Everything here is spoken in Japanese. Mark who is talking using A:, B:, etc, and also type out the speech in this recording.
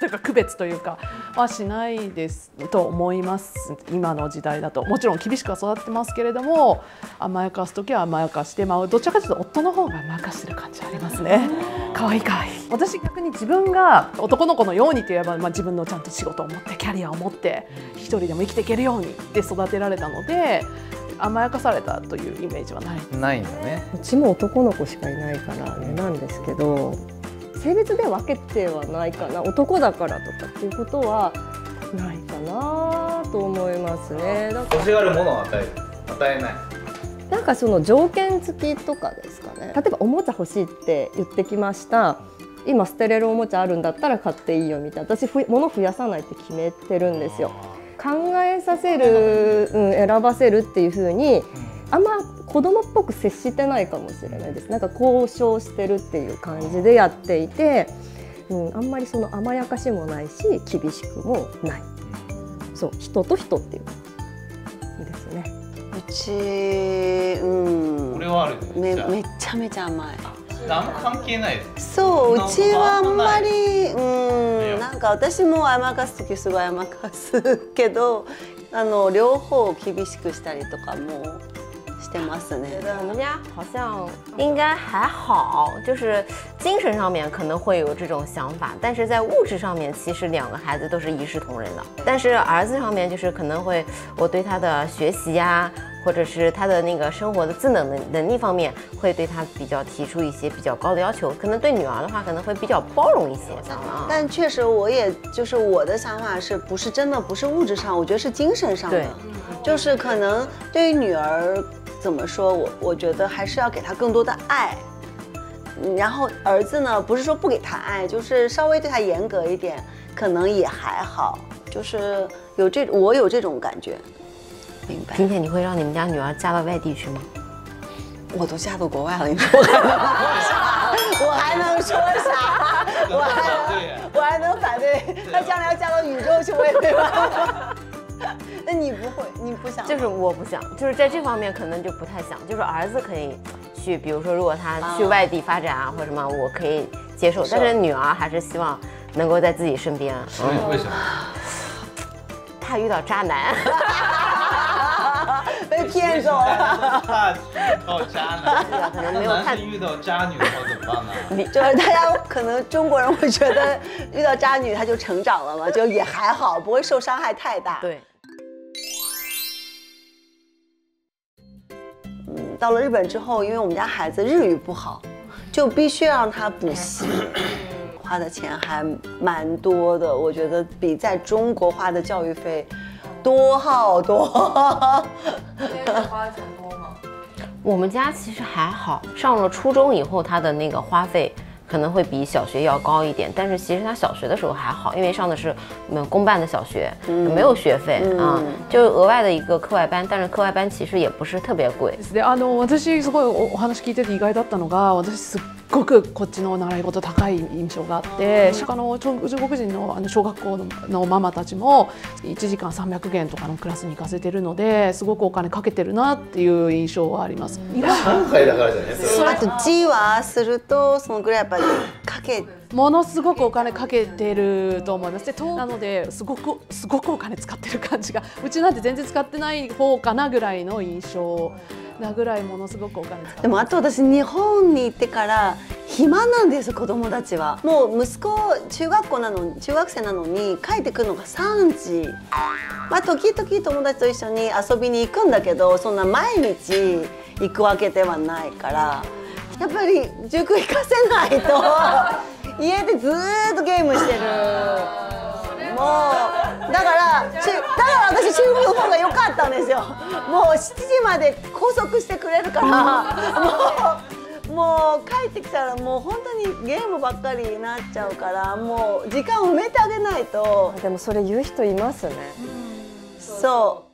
A: というか区別というかはしないですと思います。今の時代だと。もちろん厳しくは育ってますけれども甘やかす時は甘やかして、まあ、どちらかというと夫の方が甘やかしてる感じありますね。可愛い可愛い。私逆に自分が男の子のようにといえば、まあ、自分のちゃんと仕事を持ってキャリアを持って一人でも生きていけるようにで育てられたので甘やかされたというイメージはない。
B: ないんだね。
C: うちも男の子しかいないからあれなんですけど性別で分けてはないかな。男だからとかっていうことはないかなと思いますね。だ
B: 欲しがるものを与える。与えない。
C: なんかその条件付きとかですかね。例えばおもちゃ欲しいって言ってきました。今捨てれるおもちゃあるんだったら買っていいよみたいな。私ふ物増やさないって決めてるんですよ。考えさせる、うん、選ばせるっていう風にあんま子供っぽく接してないかもしれないです。なんか交渉してるっていう感じでやっていて、うん、あんまりその甘やかしもないし厳しくもない。そう人と人っていうですね。
D: うちうん。
B: 俺はある
D: めめっちゃめちゃ甘い。
B: あんま関係ないです
D: そううちはあんまりうん。なんか私も甘かす時すごい甘かすけどあの両方厳しくしたりとかもしてますね。
E: 我们家好像应该还好，就是 精神上面可能会有这种想法，但是在物质上面，其实两个孩子都是一视同仁的。但是儿子上面就是可能会，我对他的学习呀、或者是他的那个生活的自能能能力方面，会对他比较提出一些比较高的要求。可能对女儿的话，可能会比较包容一些，啊。
D: 但确实，我也就是我的想法是不是真的不是物质上，我觉得是精神上的
E: 对，
D: 就是可能对于女儿怎么说，我我觉得还是要给她更多的爱。嗯然后儿子呢，不是说不给他爱，就是稍微对他严格一点，可能也还好，就是有这我有这种感觉，明白？
E: 今天你会让你们家女儿嫁到外地去吗？
D: 我都嫁到国外了，你说 我还能说啥？我还能 我还能反对？她将来要嫁到宇宙去，我也没办法。那你不会，你不想？
E: 就是我不想，就是在这方面可能就不太想。就是儿子可以去，比如说如果他去外地发展啊或者什么，我可以接受。但是女儿还是希望能够在自己身边。
B: 所以为什么？
E: 怕遇到渣男，
D: 被骗走了。
B: 怕遇到渣男，
E: 可能没有看
B: 男生遇到渣女的话怎么办呢？
D: 就是大家可能中国人会觉得遇到渣女他就成长了嘛，就也还好，不会受伤害太大。
E: 对。
D: 到了日本之后，因为我们家孩子日语不好，就必须让他补习，花的钱还蛮多的。我觉得比在中国花的教育费多好多。
A: 花钱多吗？
E: 我们家其实还好，上了初中以后，他的那个花费可能会比小学要高一点，但是其实他小学的时候还好，因为上的是嗯公办的小学，没有学费啊，就额外的一个课外班，但是课外班其实也不是特别贵。
A: であの私すごいおお話聞いてて意外だったのが私すっごくこっちの習い事高い印象があってあの中中国人のあの小学校ののママたちも1時間300元とかのクラスに行かせてるのですごくお金かけてるなっていう印象はあります。
B: 上海だからじゃない？それ
D: あと字はするとそのぐらいやっぱりかけ
A: ものすごくお金かけてると思います。で東なのですごくすごくお金使ってる感じがうちなんて全然使ってない方かなぐらいの印象なぐらいものすごくお金使って
D: でもあと私日本に行ってから暇なんです子供たちは。もう息子中学校なの中学生なのに帰ってくるのが3時。まあ時々友達と一緒に遊びに行くんだけどそんな毎日行くわけではないからやっぱり塾行かせないと。家でずーっとゲームしてる。もうだからちだから私中国の方が良かったんですよ。もう7時まで拘束してくれるから。もうもう帰ってきたらもう本当にゲームばっかりになっちゃうからもう時間を埋めてあげないと。
C: でもそれ言う人いますね。
D: そう